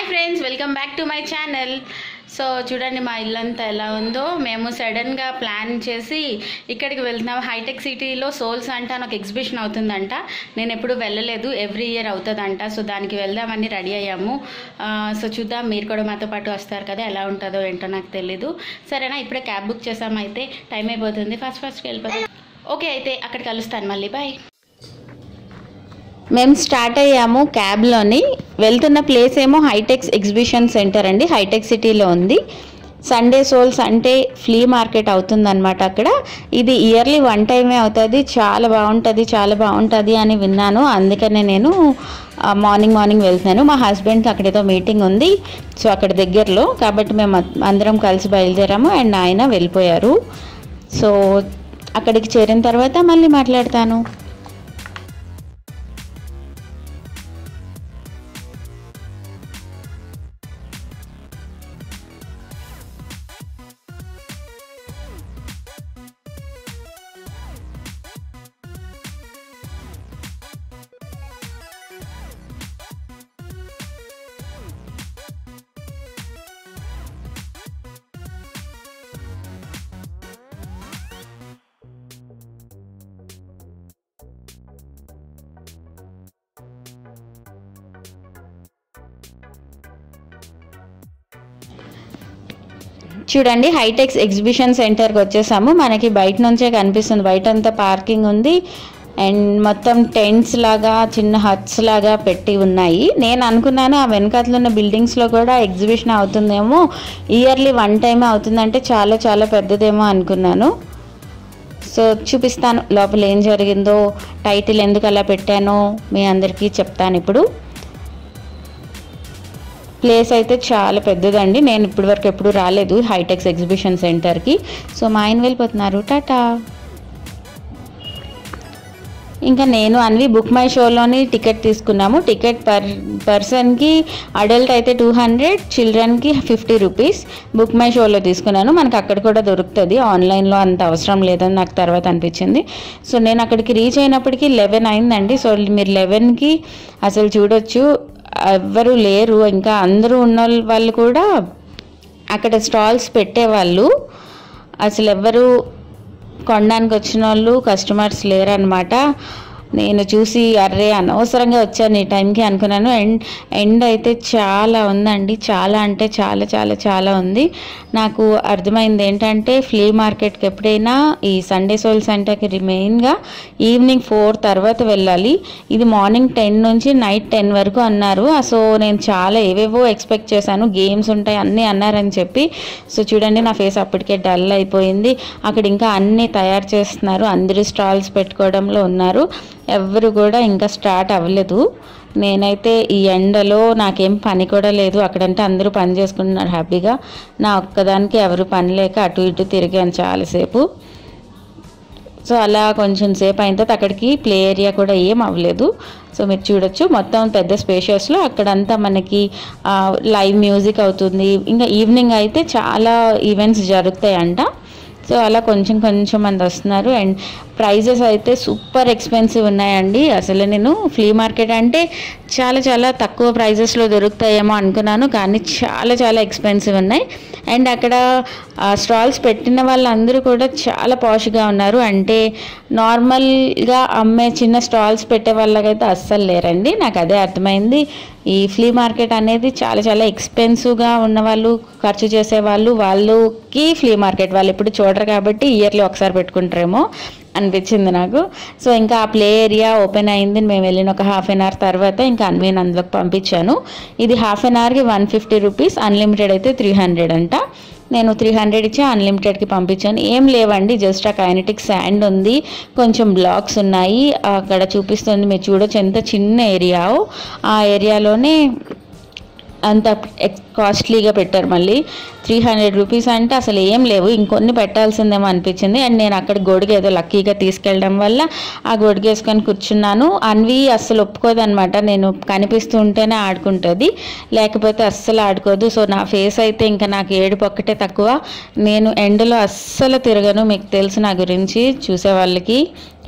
Hi friends welcome back to my channel. So చూడండి మా ఇల్లంతా ఎలా ఉందో. మేము సడన్గా ప్లాన్ చేసి ఇక్కడికి వెళ్తున్నాం. హైటెక్ సిటీలో సోల్స్ అంట నాకు ఎగ్జిబిషన్ అవుతుందంట. నేను ఎప్పుడు వెళ్ళలేదు. ఎవ్రీ ఇయర్ అవుతుందంట. సో దానికి వెళ్దామని రెడీ అయ్యాము. సో చూద్దాం. మీరు కూడా మాతో పాటు వస్తారు కదా. ఎలా ఉంటుందో ఏంటో నాకు తెలీదు. సరేనా? ఇప్పుడే క్యాబ్ బుక్ చేసాం అయితే. టైం అయిపోతుంది. ఫస్ట్ ఫస్ట్కి వెళ్ళిపోతాం ఓకే అయితే అక్కడ కలుస్తాను మళ్ళీ. బాయ్. మేము స్టార్ట్ అయ్యాము క్యాబ్లోని. వెళ్తున్న ప్లేస్ ఏమో హైటెక్స్ ఎగ్జిబిషన్ సెంటర్ అండి. హైటెక్ సిటీలో ఉంది. సండే సోల్స్ అంటే ఫ్లీ మార్కెట్ అవుతుందన్నమాట అక్కడ. ఇది ఇయర్లీ వన్ టైమే అవుతుంది. చాలా బాగుంటుంది చాలా బాగుంటుంది అని విన్నాను. అందుకనే నేను మార్నింగ్ మార్నింగ్ వెళ్తున్నాను. మా హస్బెండ్ అక్కడితో మీటింగ్ ఉంది. సో అక్కడ దగ్గరలో. కాబట్టి మేము అందరం కలిసి బయలుదేరాము. అండ్ ఆయన వెళ్ళిపోయారు. సో అక్కడికి చేరిన తర్వాత మళ్ళీ మాట్లాడతాను. చూడండి హైటెక్స్ ఎగ్జిబిషన్ సెంటర్కి వచ్చేసాము. మనకి బయట నుంచే కనిపిస్తుంది. బయట అంతా పార్కింగ్ ఉంది. అండ్ మొత్తం టెంట్స్ లాగా చిన్న హట్స్ లాగా పెట్టి ఉన్నాయి. నేను అనుకున్నాను ఆ వెనకాతలు ఉన్న బిల్డింగ్స్లో కూడా ఎగ్జిబిషన్ అవుతుందేమో. ఇయర్లీ వన్ టైం అవుతుందంటే చాలా చాలా పెద్దదేమో అనుకున్నాను. సో చూపిస్తాను. లోపల ఏం జరిగిందో టైటిల్ ఎందుకు అలా పెట్టానో మీ అందరికీ చెప్తాను ఇప్పుడు. ప్లేస్ అయితే చాలా పెద్దదండి. నేను ఇప్పటివరకు ఎప్పుడు రాలేదు హైటెక్స్ ఎగ్జిబిషన్ సెంటర్కి. సో మా ఆయన వెళ్ళిపోతున్నారు. టాటా. ఇంకా నేను అన్వి బుక్ మై షోలోని టికెట్ తీసుకున్నాము. టికెట్ పర్ పర్సన్కి అడల్ట్ అయితే టూ హండ్రెడ్ చిల్డ్రన్కి ఫిఫ్టీ రూపీస్ బుక్ మై షోలో తీసుకున్నాను. మనకు అక్కడ కూడా దొరుకుతుంది. ఆన్లైన్లో అంత అవసరం లేదని నాకు తర్వాత అనిపించింది. సో నేను అక్కడికి రీచ్ అయినప్పటికీ లెవెన్ అయిందండి. సో మీరు లెవెన్కి అసలు చూడొచ్చు. ఎవ్వరూ లేరు. ఇంకా అందరూ ఉన్న వాళ్ళు కూడా అక్కడ స్టాల్స్ పెట్టేవాళ్ళు. అసలు ఎవ్వరూ కొనడానికి వచ్చిన వాళ్ళు కస్టమర్స్ లేరనమాట నేను చూసి అర్రే అనవసరంగా వచ్చాను ఈ టైంకి అనుకున్నాను. ఎండ్ ఎండ్ అయితే చాలా ఉందండి. చాలా అంటే చాలా చాలా చాలా ఉంది. నాకు అర్థమైంది ఏంటంటే ఫ్లీ మార్కెట్కి ఎప్పుడైనా ఈ సండే సోల్ సెంటర్కి మెయిన్గా ఈవినింగ్ ఫోర్ తర్వాత వెళ్ళాలి. ఇది మార్నింగ్ టెన్ నుంచి నైట్ టెన్ వరకు అన్నారు. సో నేను చాలా ఏవేవో ఎక్స్పెక్ట్ చేశాను. గేమ్స్ ఉంటాయి అన్నీ అన్నారని చెప్పి. సో చూడండి నా ఫేస్ అప్పటికే డల్ అయిపోయింది. అక్కడ ఇంకా అన్నీ తయారు చేస్తున్నారు. అందరూ స్టాల్స్ పెట్టుకోవడంలో ఉన్నారు. ఎవరు కూడా ఇంకా స్టార్ట్ అవ్వలేదు. నేనైతే ఈ ఎండలో నాకేం పని కూడా లేదు. అక్కడంటే అందరూ పని చేసుకుంటున్నారు హ్యాపీగా. నా ఒక్కదానికి ఎవరు పని లేక అటు ఇటు తిరిగాను చాలాసేపు. సో అలా కొంచెం సేపు అయిన తర్వాత అక్కడికి ప్లే ఏరియా కూడా ఏం అవ్వలేదు. సో మీరు చూడొచ్చు. మొత్తం పెద్ద స్పేషియస్లో అక్కడంతా మనకి లైవ్ మ్యూజిక్ అవుతుంది. ఇంకా ఈవినింగ్ అయితే చాలా ఈవెంట్స్ జరుగుతాయంట. సో అలా కొంచెం కొంచెం మంది వస్తున్నారు. అండ్ ప్రైజెస్ అయితే సూపర్ ఎక్స్పెన్సివ్ ఉన్నాయండి. అసలు నేను ఫ్లీ మార్కెట్ అంటే చాలా చాలా తక్కువ ప్రైజెస్లో దొరుకుతాయేమో అనుకున్నాను కానీ చాలా చాలా ఎక్స్పెన్సివ్ ఉన్నాయి. అండ్ అక్కడ స్టాల్స్ పెట్టిన వాళ్ళందరూ కూడా చాలా పాష్గా ఉన్నారు. అంటే నార్మల్గా అమ్మే చిన్న స్టాల్స్ పెట్టే వాళ్ళకైతే అస్సలు లేరండి. నాకు అదే అర్థమైంది. ఈ ఫ్లీ మార్కెట్ అనేది చాలా చాలా ఎక్స్పెన్సివ్గా ఉన్నవాళ్ళు ఖర్చు చేసే వాళ్ళు వాళ్ళకి ఫ్లీ మార్కెట్ వాళ్ళు ఇప్పుడు చూడరు కాబట్టి ఇయర్లీ ఒకసారి పెట్టుకుంటారేమో. అనిపించింది నాకు. సో ఇంకా ఆ ప్లే ఏరియా ఓపెన్ అయింది. మేము వెళ్ళిన ఒక హాఫ్ అన్ అవర్ తర్వాత ఇంకా అన్వీన్ అందులోకి పంపించాను. ఇది హాఫ్ అన్ అవర్కి వన్ ఫిఫ్టీ రూపీస్ అన్లిమిటెడ్ అయితే త్రీ హండ్రెడ్ అంట. నేను త్రీ హండ్రెడ్ ఇచ్చి అన్లిమిటెడ్కి పంపించాను. ఏం లేవండి జస్ట్ ఆ కైనటిక్ శాండ్ ఉంది. కొంచెం బ్లాక్స్ ఉన్నాయి. అక్కడ చూపిస్తుంది మీరు చూడొచ్చు ఎంత చిన్న ఏరియా ఆ ఏరియాలోనే అంత కాస్ట్లీగా పెట్టారు మళ్ళీ. త్రీ హండ్రెడ్ రూపీస్ అంటే అసలు ఏం లేవు. ఇంకొన్ని పెట్టాల్సిందేమో అనిపించింది. అండ్ నేను అక్కడ గొడుగు ఏదో లక్కీగా తీసుకెళ్ళడం వల్ల ఆ గొడుగు వేసుకొని కూర్చున్నాను. అన్వి అస్సలు ఒప్పుకోదనమాట నేను కనిపిస్తూ ఉంటేనే ఆడుకుంటుంది. లేకపోతే అస్సలు ఆడుకోదు. సో నా ఫేస్ అయితే ఇంకా నాకు ఏడుపు ఒక్కటే తక్కువ. నేను ఎండలో అస్సలు తిరగను. మీకు తెలుసు నా గురించి. చూసే వాళ్ళకి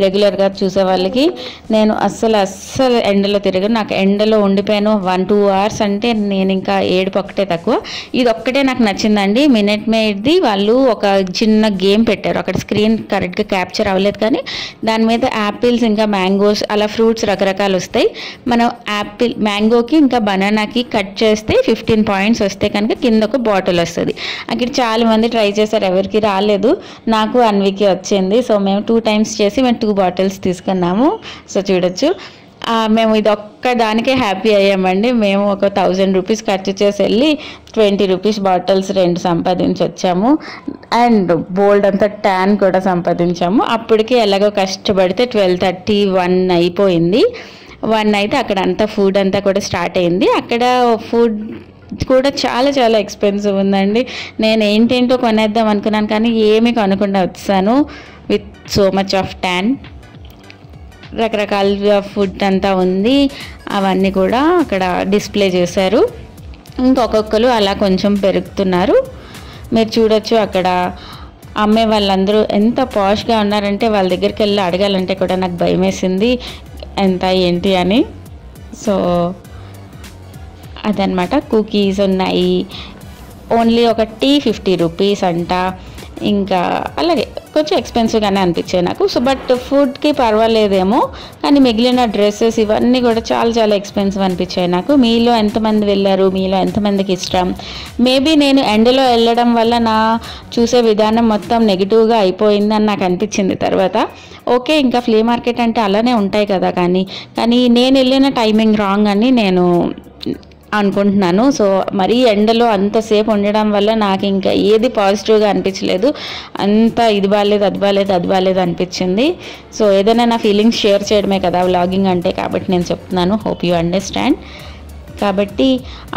రెగ్యులర్గా చూసే వాళ్ళకి నేను అస్సలు అస్సలు ఎండలో తిరగను. నాకు ఎండలో ఉండిపోయాను. వన్ టూ అవర్స్ అంటే నేను ఇంకా ఏడుపు ఒక్కటే తక్కువ ఇది ఒక్కటే నాకు నచ్చిందండి. మినిట్ మేడ్ది వాళ్ళు ఒక చిన్న గేమ్ పెట్టారు. అక్కడ స్క్రీన్ కరెక్ట్గా క్యాప్చర్ అవ్వలేదు కానీ దాని మీద యాపిల్స్ ఇంకా మ్యాంగోస్ అలా ఫ్రూట్స్ రకరకాలు వస్తాయి. మనం యాపిల్ మ్యాంగోకి ఇంకా బనానాకి కట్ చేస్తే ఫిఫ్టీన్ పాయింట్స్ వస్తే కనుక కింద ఒక బాటిల్ వస్తుంది. అక్కడ చాలా మంది ట్రై చేశారు. ఎవరికి రాలేదు. నాకు అన్వికి వచ్చింది. సో మేము టూ టైమ్స్ చేసి మేము టూ బాటిల్స్ తీసుకున్నాము. సో చూడొచ్చు. మేము ఇది ఒక్క దానికే హ్యాపీ అయ్యామండి. మేము ఒక థౌజండ్ రూపీస్ ఖర్చు చేసి వెళ్ళి ట్వంటీ రూపీస్ బాటిల్స్ రెండు సంపాదించి వచ్చాము. అండ్ బోల్డ్ అంతా ట్యాన్ కూడా సంపాదించాము. అప్పటికి ఎలాగో కష్టపడితే ట్వెల్వ్ థర్టీ వన్ అయిపోయింది. వన్ అయితే అక్కడ అంతా ఫుడ్ అంతా కూడా స్టార్ట్ అయింది. అక్కడ ఫుడ్ కూడా చాలా చాలా ఎక్స్పెన్సివ్ ఉందండి. నేను ఏంటేంటో కొనేద్దాం అనుకున్నాను కానీ ఏమీ కొనకుండా వచ్చాను with so much of tan. రకరకాల ఫుడ్ అంతా ఉంది. అవన్నీ కూడా అక్కడ డిస్ప్లే చేశారు. ఇంకొకొక్కరు అలా కొంచెం పెరుగుతున్నారు. మీరు చూడొచ్చు అక్కడ అమ్మే వాళ్ళందరూ ఎంత పాష్గా ఉన్నారంటే వాళ్ళ దగ్గరికి వెళ్ళి అడగాలంటే కూడా నాకు భయం వేసింది ఎంత ఏంటి అని. సో అదనమాట కుకీస్ ఉన్నాయి. ఓన్లీ ఒక టీ ఫిఫ్టీ రూపీస్ అంట. ఇంకా అలాగే కొంచెం ఎక్స్పెన్సివ్గానే అనిపించాయి నాకు. సో బట్ ఫుడ్కి పర్వాలేదేమో కానీ మిగిలిన డ్రెస్సెస్ ఇవన్నీ కూడా చాలా చాలా ఎక్స్పెన్సివ్ అనిపించాయి నాకు. మీలో ఎంతమంది వెళ్ళారు? మీలో ఎంతమందికి ఇష్టం? మేబీ నేను ఎండలో వెళ్ళడం వల్ల నా చూసే విధానం మొత్తం నెగిటివ్గా అయిపోయిందని నాకు అనిపించింది తర్వాత. ఓకే ఇంకా ఫ్లీ మార్కెట్ అంటే అలానే ఉంటాయి కదా కానీ కానీ నేను వెళ్ళిన టైమింగ్ రాంగ్ అని నేను అనుకుంటున్నాను. సో మరీ ఎండలో అంతసేపు ఉండడం వల్ల నాకు ఇంకా ఏది పాజిటివ్గా అనిపించలేదు. అంత ఇది బాగాలేదు అది బాగాలేదు అది బాగాలేదు అనిపించింది. సో ఏదైనా నా ఫీలింగ్స్ షేర్ చేయడమే కదా వ్లాగింగ్ అంటే కాబట్టి నేను చెప్తున్నాను. Hope you understand. కాబట్టి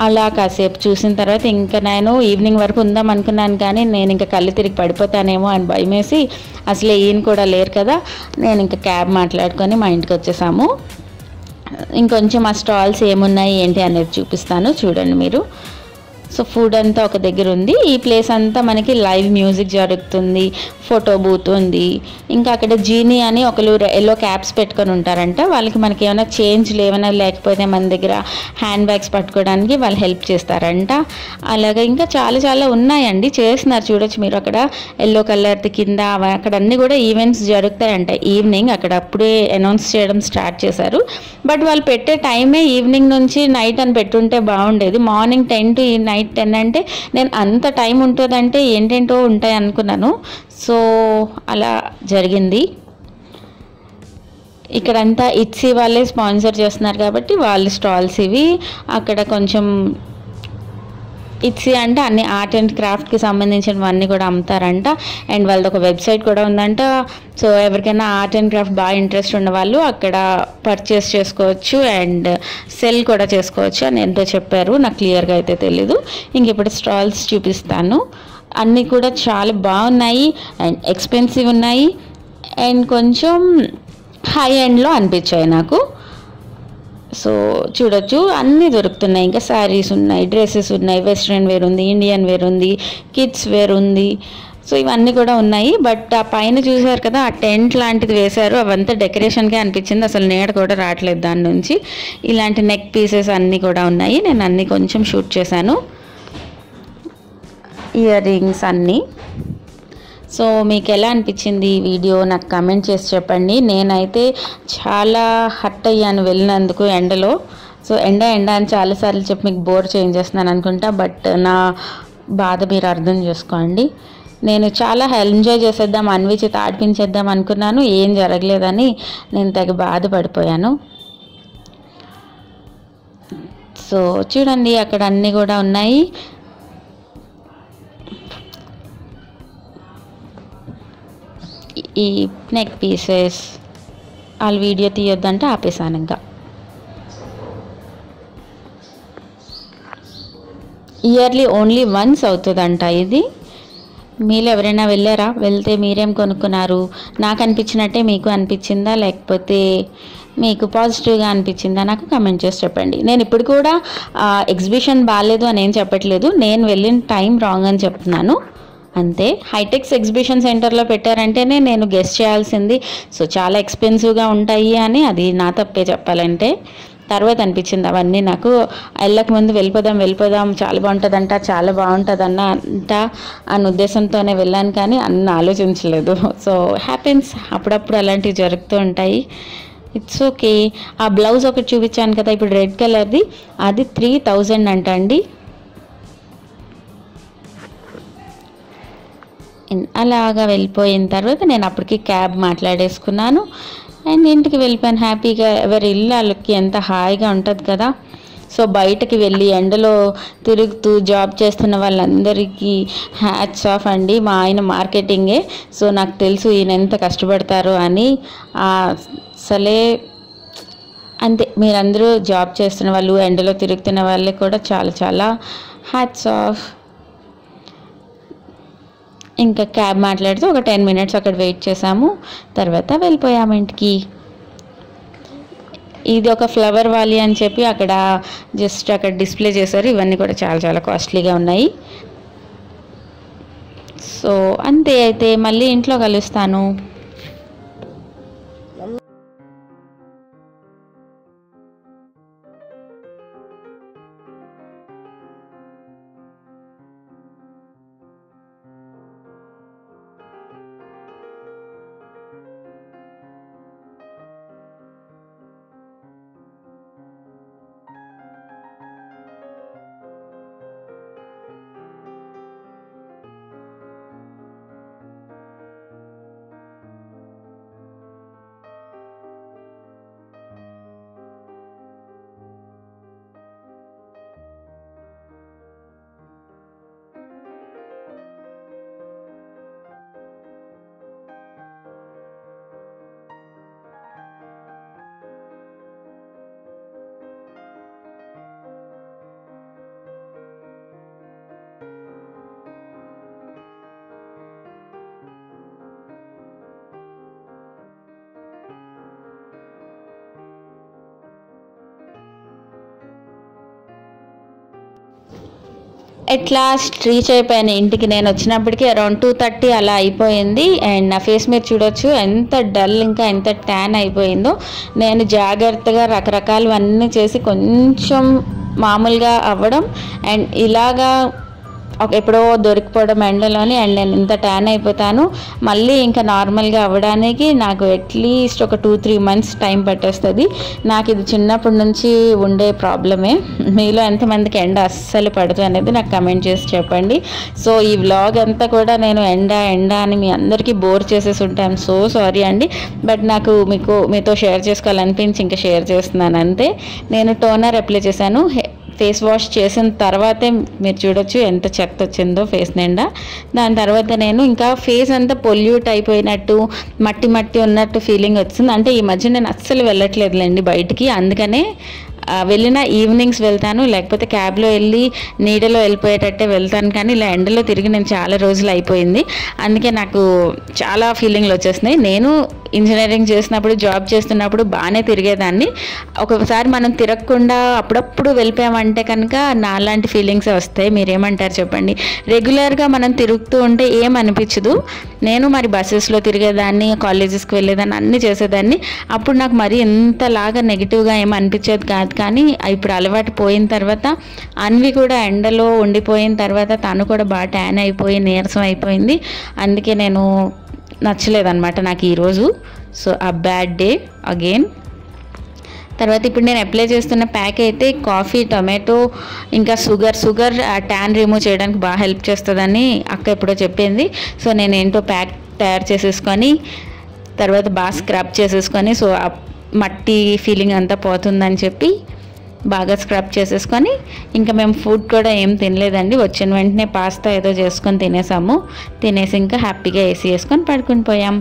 అలా కాసేపు చూసిన తర్వాత ఇంకా నేను ఈవినింగ్ వరకు ఉందాం అనుకున్నాను కానీ నేను ఇంకా కళ్ళు తిరిగి పడిపోతానేమో అని భయమేసి అసలే ఈయన కూడా లేరు కదా. నేను ఇంకా క్యాబ్ మాట్లాడుకొని మా ఇంటికి వచ్చేసాము. ఇంకొంచెం ఆ స్టాల్స్ ఏమున్నాయి ఏంటి అనేది చూపిస్తాను. చూడండి మీరు. సో ఫుడ్ అంతా ఒక దగ్గర ఉంది. ఈ ప్లేస్ అంతా మనకి లైవ్ మ్యూజిక్ జరుగుతుంది ఫోటో బూత్ ఉంది. ఇంకా అక్కడ జీనీ అని ఒకరు ఎల్లో క్యాప్స్ పెట్టుకొని ఉంటారంట. వాళ్ళకి మనకి ఏమైనా చేంజ్ ఏమైనా లేకపోతే మన దగ్గర హ్యాండ్ బ్యాగ్స్ పట్టుకోవడానికి వాళ్ళు హెల్ప్ చేస్తారంట. అలాగే ఇంకా చాలా చాలా ఉన్నాయండి. చేస్తున్నారు చూడొచ్చు మీరు అక్కడ. ఎల్లో కలర్ది కింద అక్కడ అన్ని కూడా ఈవెంట్స్ జరుగుతాయంట. ఈవినింగ్ అక్కడ అప్పుడే అనౌన్స్ చేయడం స్టార్ట్ చేశారు. బట్ వాళ్ళు పెట్టే టైమే ఈవినింగ్ నుంచి నైట్ అని పెట్టుంటే బాగుండేది. Morning ten to night ten అంటే నేను అంత టైం ఉంటుందంటే ఏంటేంటో ఉంటాయి అనుకున్నాను. సో అలా జరిగింది. ఇక్కడంతా ఇట్సీ వాళ్ళే స్పాన్సర్ చేస్తున్నారు కాబట్టి వాళ్ళ స్టాల్స్ ఇవి. అక్కడ కొంచెం ఇట్స్ అంటే అన్ని ఆర్ట్ అండ్ క్రాఫ్ట్కి సంబంధించినవన్నీ కూడా అమ్ముతారంట. అండ్ వాళ్ళది ఒక వెబ్సైట్ కూడా ఉందంట. సో ఎవరికైనా ఆర్ట్ అండ్ క్రాఫ్ట్ బాగా ఇంట్రెస్ట్ ఉన్న వాళ్ళు అక్కడ పర్చేస్ చేసుకోవచ్చు అండ్ సెల్ కూడా చేసుకోవచ్చు అని ఎంతో చెప్పారు. నాకు క్లియర్గా అయితే తెలీదు. ఇంక ఇప్పుడు స్టాల్స్ చూపిస్తాను. అన్నీ కూడా చాలా బాగున్నాయి అండ్ ఎక్స్పెన్సివ్ ఉన్నాయి. అండ్ కొంచెం హై ఎండ్లో అనిపించాయి నాకు. సో చూడొచ్చు. అన్నీ దొరుకుతున్నాయి. ఇంకా శారీస్ ఉన్నాయి డ్రెస్సెస్ ఉన్నాయి. వెస్ట్రన్ వేర్ ఉంది ఇండియన్ వేర్ ఉంది కిడ్స్ వేర్ ఉంది. సో ఇవన్నీ కూడా ఉన్నాయి. బట్ ఆ పైన చూసారు కదా ఆ టెంట్ లాంటిది వేశారు. అవంతా డెకరేషన్కే అనిపించింది. అసలు నీడ కూడా రావట్లేదు దాని నుంచి. ఇలాంటి నెక్ పీసెస్ అన్నీ కూడా ఉన్నాయి. నేను అన్నీ కొంచెం షూట్ చేశాను. ఇయర్ రింగ్స్ అన్నీ. సో మీకు ఎలా అనిపించింది ఈ వీడియో? నాకు కమెంట్ చేసి చెప్పండి. నేనైతే చాలా హట్ అయ్యాను వెళ్ళినందుకు ఎండలో. సో ఎండ ఎండ అని చాలాసార్లు చెప్పి మీకు బోర్ చేంజ్ చేస్తున్నాను అనుకుంటా బట్ నా బాధ మీరు అర్థం చేసుకోండి. నేను చాలా ఎంజాయ్ చేసేద్దాం అన్వి ఆడిపించేద్దాం అనుకున్నాను. ఏం జరగలేదని నేను తగ్గ బాధపడిపోయాను. సో చూడండి అక్కడ అన్నీ కూడా ఉన్నాయి. ఈ నెక్ పీసెస్ వాళ్ళు వీడియో తీయొద్దంటే ఆపేసాను ఇంకా. ఇయర్లీ ఓన్లీ వన్స్ అవుతుందంట ఇది. మీరు ఎవరైనా వెళ్ళారా? వెళ్తే మీరేం కొనుక్కున్నారు? నాకు అనిపించినట్టే మీకు అనిపించిందా? లేకపోతే మీకు పాజిటివ్గా అనిపించిందా? నాకు కమెంట్ చేసి చెప్పండి. నేను ఇప్పుడు కూడా ఎగ్జిబిషన్ బాగాలేదు అని ఏం చెప్పట్లేదు. నేను వెళ్ళిన టైం రాంగ్ అని చెప్తున్నాను. అంతే హైటెక్స్ ఎగ్జిబిషన్ సెంటర్లో పెట్టారంటేనే నేను గెస్ట్ చేయాల్సింది. సో చాలా ఎక్స్పెన్సివ్గా ఉంటాయి అని అది నా తప్పే చెప్పాలంటే. తర్వాత అనిపించింది అవన్నీ నాకు. వెళ్ళక ముందు వెళ్ళిపోదాం వెళ్ళిపోదాం చాలా బాగుంటుందంట చాలా బాగుంటుందన్న అంట అన్న ఉద్దేశంతోనే వెళ్ళాను కానీ అన్న ఆలోచించలేదు. సో హ్యాపీన్స్ అప్పుడప్పుడు అలాంటివి జరుగుతూ ఉంటాయి. It's okay. ఆ బ్లౌజ్ ఒకటి చూపించాను కదా ఇప్పుడు రెడ్ కలర్ది. అది త్రీ థౌజండ్ అంట అండి. అలాగా వెళ్ళిపోయిన తర్వాత నేను అప్పటికి క్యాబ్ మాట్లాడేసుకున్నాను. అండ్ ఇంటికి వెళ్ళిపోయాను. హ్యాపీగా ఎవరి ఇల్లు వాళ్ళకి ఎంత హాయిగా ఉంటుంది కదా. సో బయటకి వెళ్ళి ఎండలో తిరుగుతూ జాబ్ చేస్తున్న వాళ్ళందరికీ హ్యాట్స్ ఆఫ్ అండి. మా ఆయన మార్కెటింగే. సో నాకు తెలుసు ఈయన ఎంత కష్టపడతారు అని. అసలే అంతే. మీరందరూ జాబ్ చేస్తున్న వాళ్ళు ఎండలో తిరుగుతున్న వాళ్ళే కూడా చాలా చాలా హ్యాట్స్ ఆఫ్ ఇంకా క్యాబ్ మాట్లాడుతూ ఒక టెన్ మినిట్స్ అక్కడ వెయిట్ చేసాము తర్వాత వెళ్ళిపోయాము ఇంటికి. ఇది ఒక ఫ్లవర్ వాలీ అని చెప్పి అక్కడ జస్ట్ అక్కడ డిస్ప్లే చేశారు. ఇవన్నీ కూడా చాలా చాలా కాస్ట్లీగా ఉన్నాయి. సో అంతే అయితే మళ్ళీ ఇంట్లో కలుస్తాను. ఎట్ లాస్ట్ రీచ్ అయిపోయాను ఇంటికి నేను వచ్చినప్పటికీ అరౌండ్ టూ థర్టీ అలా అయిపోయింది. అండ్ నా ఫేస్ మీద చూడొచ్చు ఎంత డల్ ఇంకా ఎంత ట్యాన్ అయిపోయిందో. నేను జాగ్రత్తగా రకరకాలవన్నీ చేసి కొంచెం మామూలుగా అవ్వడం. అండ్ ఇలాగా ఎప్పుడో దొరికిపోవడం ఎండలోని అండ్ నేను ఇంత ట్యాన్ అయిపోతాను. మళ్ళీ ఇంకా నార్మల్గా అవ్వడానికి నాకు అట్లీస్ట్ ఒక టూ త్రీ మంత్స్ టైం పట్టేస్తుంది. నాకు ఇది చిన్నప్పటి నుంచి ఉండే ప్రాబ్లమే. మీలో ఎంతమందికి ఎండ అస్సలు పడదు అనేది నాకు కమెంట్ చేసి చెప్పండి. సో ఈ వ్లాగ్ అంతా కూడా నేను ఎండ ఎండ అని మీ అందరికీ బోర్ చేసేసి ఉంటాను. సో సారీ అండి. బట్ నాకు మీకు మీతో షేర్ చేసుకోవాలనిపించి ఇంకా షేర్ చేస్తున్నాను అంతే. నేను టోనర్ అప్లై చేశాను. ఫేస్ వాష్ చేసిన తర్వాతే మీరు చూడొచ్చు ఎంత చెత్త వచ్చిందో ఫేస్ నిండా. దాని తర్వాత నేను ఇంకా ఫేస్ అంతా పొల్యూట్ అయిపోయినట్టు మట్టి మట్టి ఉన్నట్టు ఫీలింగ్ వచ్చింది. అంటే ఈ మధ్య నేను అస్సలు వెళ్ళట్లేదులేండి బయటికి. అందుకనే వెళ్ళిన ఈవినింగ్స్ వెళ్తాను. లేకపోతే క్యాబ్లో వెళ్ళి నీడలో వెళ్ళిపోయేటట్టే వెళ్తాను కానీ ఇలా ఎండలో తిరిగి నేను చాలా రోజులు అయిపోయింది. అందుకే నాకు చాలా ఫీలింగ్లు వచ్చేస్తున్నాయి నేను ఇంజనీరింగ్ చేసినప్పుడు జాబ్ చేస్తున్నప్పుడు బాగానే తిరిగేదాన్ని. ఒకసారి మనం తిరగకుండా అప్పుడప్పుడు వెళ్ళిపోయామంటే కనుక నాలాంటి ఫీలింగ్స్ వస్తాయి. మీరేమంటారు చెప్పండి? రెగ్యులర్గా మనం తిరుగుతూ ఉంటే ఏం అనిపించదు నేను మరి బస్సెస్లో తిరిగేదాన్ని కాలేజెస్కి వెళ్ళేదాన్ని అన్నీ చేసేదాన్ని. అప్పుడు నాకు మరి ఇంతలాగా నెగిటివ్గా ఏం అనిపించేది కాదు కానీ ఇప్పుడు అలవాటు పోయిన తర్వాత అన్వి కూడా ఎండలో ఉండిపోయిన తర్వాత తను కూడా బాగా ట్యాన్ అయిపోయి నీరసం అయిపోయింది. అందుకే నేను నచ్చలేదన్నమాట నాకు ఈరోజు సో ఆ బ్యాడ్ డే అగైన్ తర్వాత ఇప్పుడు నేను అప్లై చేస్తున్న ప్యాక్ అయితే కాఫీ టొమాటో ఇంకా షుగర్ షుగర్ ట్యాన్ రిమూవ్ చేయడానికి బాగా హెల్ప్ చేస్తుందని అక్క ఎప్పుడో చెప్పింది. సో నేను ఏంటో ప్యాక్ తయారు చేసేసుకొని తర్వాత బాగా స్క్రబ్ చేసేసుకొని సో మట్టి ఫీలింగ్ అంతా పోతుందని చెప్పి బాగా స్క్రబ్ చేసేసుకొని ఇంకా మేము ఫుడ్ కూడా ఏం తినలేదండి. వచ్చిన వెంటనే పాస్తా ఏదో చేసుకొని తినేసాము. తినేసి ఇంకా హ్యాపీగా ఏసీ వేసుకొని పడుకుని పోయాం.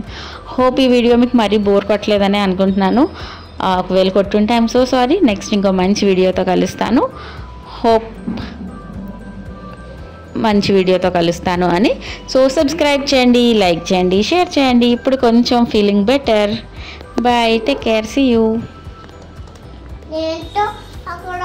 హోప్ ఈ వీడియో మీకు మరీ బోర్ కొట్టలేదని అనుకుంటున్నాను. ఒకవేళ కొట్టుంటే ఐఎమ్ సో సారీ నెక్స్ట్ ఇంకో మంచి వీడియోతో కలుస్తాను. హోప్ మంచి వీడియోతో కలుస్తాను అని. సో సబ్స్క్రైబ్ చేయండి లైక్ చేయండి షేర్ చేయండి. ఇప్పుడు కొంచెం feeling better bye take care see you ఏంటో అక్కడ